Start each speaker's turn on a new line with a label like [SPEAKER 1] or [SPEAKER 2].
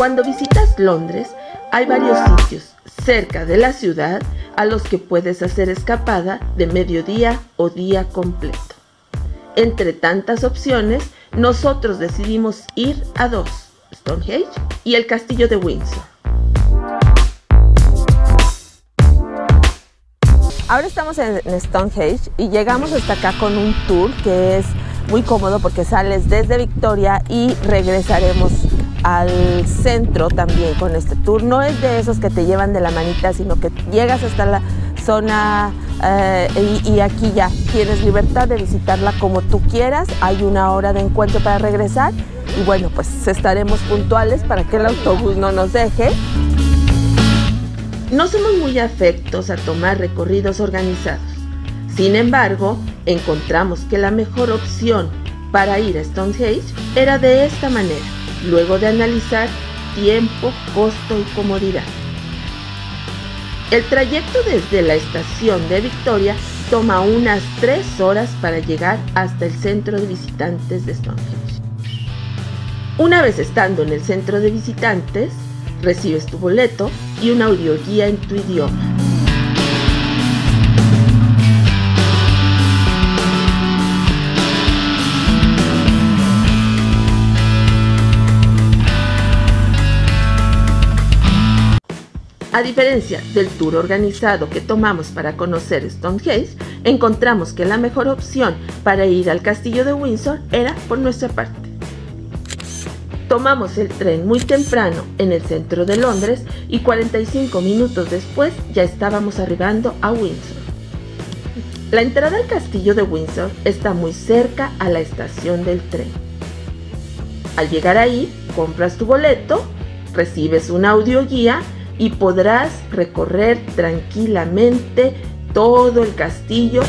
[SPEAKER 1] Cuando visitas Londres, hay varios sitios cerca de la ciudad a los que puedes hacer escapada de mediodía o día completo. Entre tantas opciones, nosotros decidimos ir a dos, Stonehenge y el castillo de Windsor.
[SPEAKER 2] Ahora estamos en Stonehenge y llegamos hasta acá con un tour que es muy cómodo porque sales desde Victoria y regresaremos al centro también con este tour. No es de esos que te llevan de la manita, sino que llegas hasta la zona eh, y, y, aquí ya tienes libertad de visitarla como tú quieras. Hay una hora de encuentro para regresar y bueno, pues estaremos puntuales para que el autobús no nos deje.
[SPEAKER 1] No somos muy afectos a tomar recorridos organizados. Sin embargo, encontramos que la mejor opción para ir a Stonehenge era de esta manera, luego de analizar tiempo, costo y comodidad. El trayecto desde la estación de Victoria toma unas 3 horas para llegar hasta el centro de visitantes de Stonehenge. Una vez estando en el centro de visitantes, recibes tu boleto y una audioguía en tu idioma. A diferencia del tour organizado que tomamos para conocer Stonehenge, encontramos que la mejor opción para ir al castillo de Windsor era por nuestra parte. Tomamos el tren muy temprano en el centro de Londres y 45 minutos después ya estábamos arribando a Windsor. La entrada al castillo de Windsor está muy cerca a la estación del tren. Al llegar ahí, compras tu boleto, recibes una audioguía y podrás recorrer tranquilamente todo el castillo